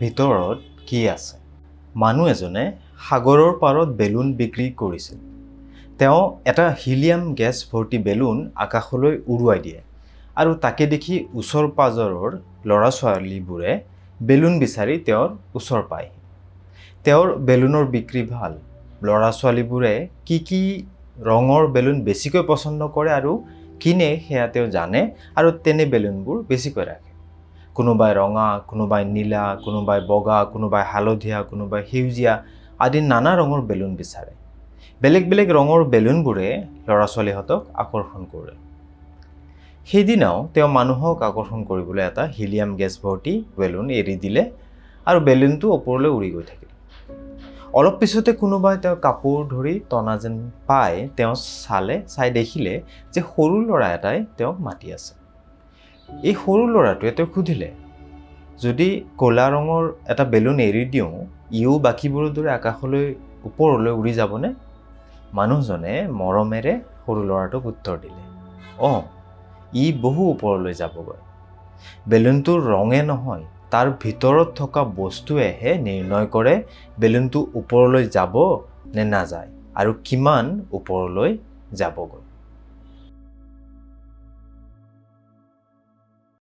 ভিতৰত কি আছে? মানুহ এজনে সাগৰৰ পাৰত বেলুন বিক্ৰী কৰিছিল। তেওঁ এটা হিলিয়াম গেছ ভৰ্তি বেলুন আকাশলৈ উৰুৱাই দিয়ে আৰু তাকে দেখি ওচৰ পাজৰৰ ল'ৰা ছোৱালীবোৰে বেলুন বিচাৰি তেওঁৰ ওচৰ পায় তেওঁৰ বেলুনৰ বিক্ৰী ভাল। ল'ৰা ছোৱালীবোৰে কি কি ৰঙৰ বেলুন বেছিকৈ পচন্দ কৰে আৰু কিনে সেয়া তেওঁ জানে আৰু তেনে বেলুনবোৰ বেছিকৈ ৰাখে। কোনোবাই ৰঙা কোনোবাই নীলা কোনোবাই বগা কোনোবাই হালধীয়া কোনোবাই সেউজীয়া আদি নানা ৰঙৰ বেলুন বিচাৰে। বেলেগ বেলেগ ৰঙৰ বেলুনবোৰে ল'ৰা ছোৱালীহঁতক আকৰ্ষণ কৰে। সেইদিনাও তেওঁ মানুহক আকৰ্ষণ কৰিবলৈ এটা হিলিয়াম গেছ ভৰ্তি বেলুন এৰি দিলে আৰু বেলুনটো ওপৰলৈ উৰি গৈ থাকিল। অলপ পিছতে কোনোবাই তেওঁ কাপোৰ ধৰি টনা যেন পাই তেওঁ চালে চাই দেখিলে যে সৰু ল'ৰা এটাই তেওঁক মাতি আছে। এই সৰু ল'ৰাটোৱে তেওঁক সুধিলে যদি ক'লা ৰঙৰ এটা বেলুন এৰি দিওঁ ইও বাকীবোৰৰ দৰে আকাশলৈ ওপৰলৈ উৰি যাবনে? মানুহজনে মৰমেৰে সৰু ল'ৰাটোক উত্তৰ দিলে অঁ ই বহু ওপৰলৈ যাবগৈ। বেলুনটোৰ ৰঙে নহয় তাৰ ভিতৰত থকা বস্তুৱেহে নিৰ্ণয় কৰে বেলুনটো ওপৰলৈ যাব নে নাযায় আৰু কিমান ওপৰলৈ যাবগৈ।